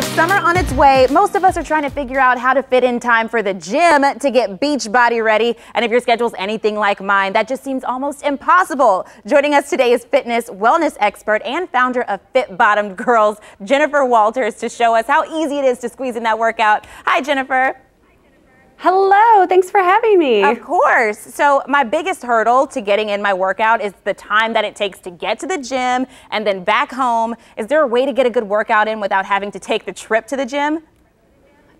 With summer on its way, most of us are trying to figure out how to fit in time for the gym to get beach body ready. And if your schedule's anything like mine, that just seems almost impossible. Joining us today is fitness wellness expert and founder of Fit Bottomed Girls, Jennifer Walters, to show us how easy it is to squeeze in that workout. Hi, Jennifer. Hello, thanks for having me. Of course. So my biggest hurdle to getting in my workout is the time that it takes to get to the gym and then back home. Is there a way to get a good workout in without having to take the trip to the gym?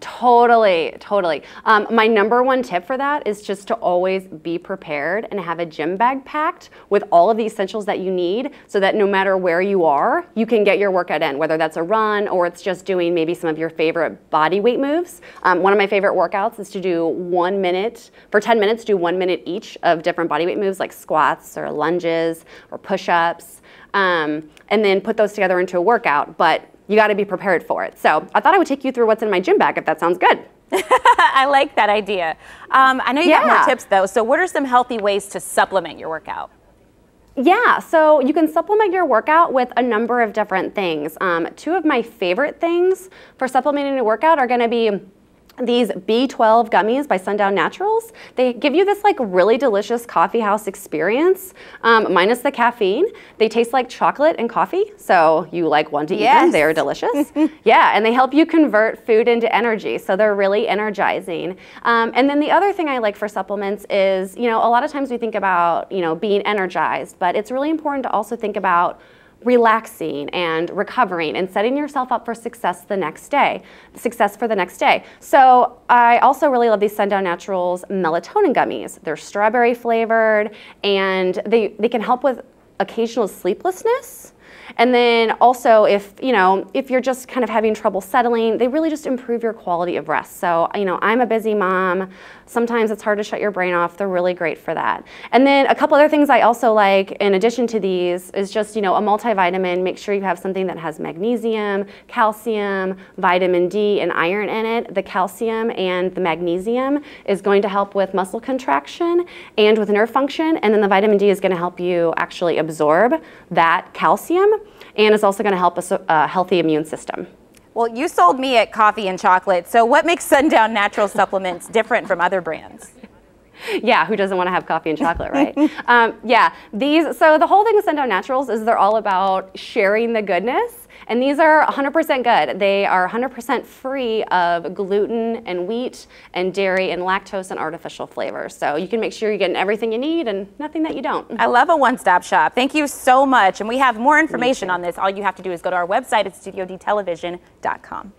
Totally, totally. Um, my number one tip for that is just to always be prepared and have a gym bag packed with all of the essentials that you need so that no matter where you are, you can get your workout in, whether that's a run or it's just doing maybe some of your favorite body weight moves. Um, one of my favorite workouts is to do one minute, for 10 minutes, do one minute each of different body weight moves like squats or lunges or push ups. Um, and then put those together into a workout. But you got to be prepared for it. So I thought I would take you through what's in my gym bag if that sounds good. I like that idea. Um, I know you yeah. got more tips though. So what are some healthy ways to supplement your workout? Yeah, so you can supplement your workout with a number of different things. Um, two of my favorite things for supplementing a workout are going to be these B12 gummies by Sundown Naturals. They give you this like really delicious coffee house experience, um, minus the caffeine. They taste like chocolate and coffee, so you like want to eat yes. them. They're delicious. yeah, and they help you convert food into energy, so they're really energizing. Um, and then the other thing I like for supplements is, you know, a lot of times we think about, you know, being energized, but it's really important to also think about relaxing and recovering and setting yourself up for success the next day, success for the next day. So I also really love these Sundown Naturals melatonin gummies. They're strawberry flavored and they, they can help with occasional sleeplessness. And then also if, you know, if you're just kind of having trouble settling, they really just improve your quality of rest. So, you know, I'm a busy mom. Sometimes it's hard to shut your brain off. They're really great for that. And then a couple other things I also like in addition to these is just, you know, a multivitamin. Make sure you have something that has magnesium, calcium, vitamin D, and iron in it. The calcium and the magnesium is going to help with muscle contraction and with nerve function. And then the vitamin D is going to help you actually absorb that calcium and it's also going to help a, a healthy immune system. Well, you sold me at coffee and chocolate. So what makes Sundown Natural Supplements different from other brands? Yeah, who doesn't want to have coffee and chocolate, right? um, yeah, these. So the whole thing with Sundown Naturals is they're all about sharing the goodness and these are 100% good. They are 100% free of gluten and wheat and dairy and lactose and artificial flavors. So you can make sure you're getting everything you need and nothing that you don't. I love a one-stop shop. Thank you so much. And we have more information on this. All you have to do is go to our website at studiodtelevision.com.